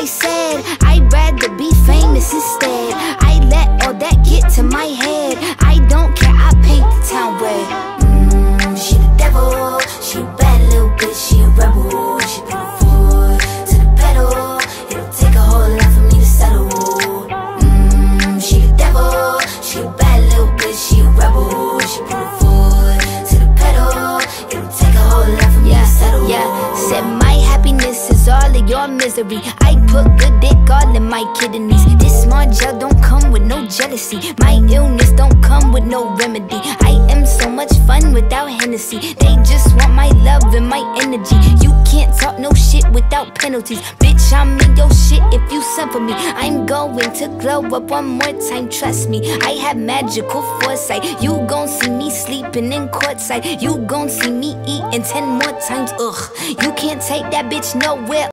I said. Your misery. I put good dick all in my kidneys. This small gel don't come with no jealousy. My illness don't come with no remedy. I am so much fun without Hennessy. They just want my love and my energy. You can't talk no shit without penalties. Bitch, I'm in your shit if you send for me. I'm going to glow up one more time, trust me. I have magical foresight. You gon' see me sleeping in courtside. You gon' see me eating ten more times. Ugh, you can't take that bitch nowhere.